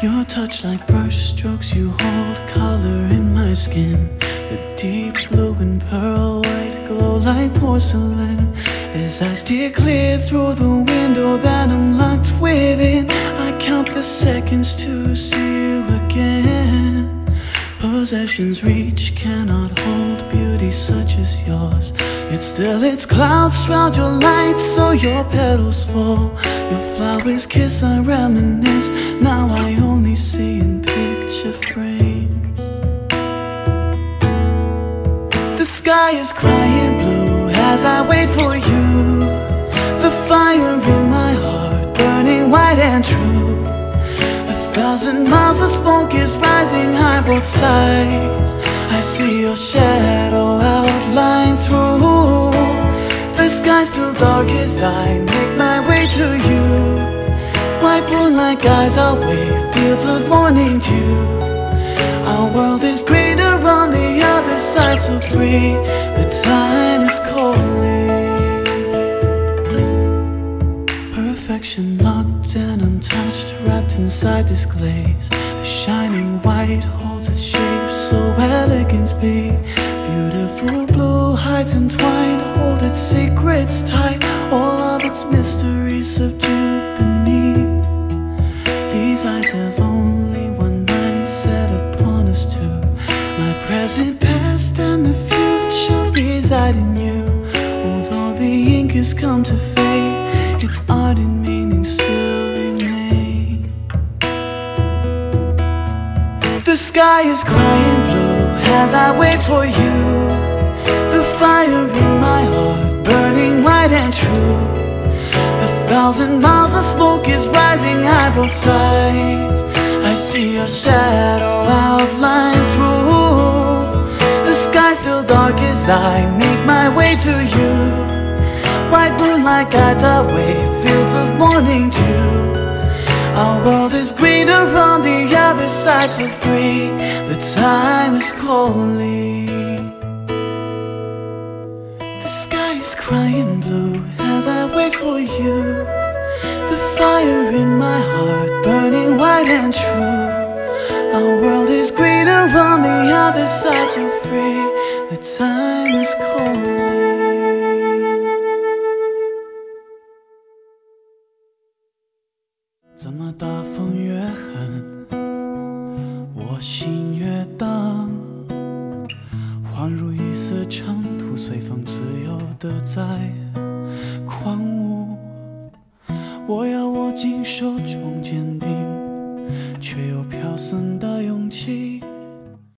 Your touch like brush strokes, you hold color in my skin. The deep blue and pearl glow like porcelain. As I steer clear through the window that I'm locked within, I count the seconds to see you again. Possessions reach cannot hold beauty such as yours. Yet still its clouds shroud your light, so your petals fall. Your flowers kiss, I reminisce. Now I only see in picture frames. The sky is crying as I wait for you. The fire in my heart burning white and true. A thousand miles of smoke is rising high both sides. I see your shadow outline through. The sky's still dark as I make my way to you. White moonlight guides our way, fields of morning dew. Our world is greater on the other side, so free. The time inside this glaze. The shining white holds its shape so elegantly. Beautiful blue heights entwined, hold its secrets tight. All of its mysteries subdued beneath. These eyes have only one mind set upon us two. My present, past, and the future reside in you. Although the ink has come to fade, its art and The sky is crying blue as I wait for you. The fire in my heart burning white and true. A thousand miles of smoke is rising high both sides. I see your shadow outline through. The sky still dark as I make my way to you. White moonlight guides our way, fields of morning dew. Our world is greener on the other side, so free. The time is calling. The sky is crying blue as I wait for you. The fire in my heart burning white and true. Our world is greener on the other side, so free. The time is calling. 大风越狠，我心越荡，恍如一色尘土，随风自由的在狂舞。我要握紧手中坚定，却又飘散的勇气。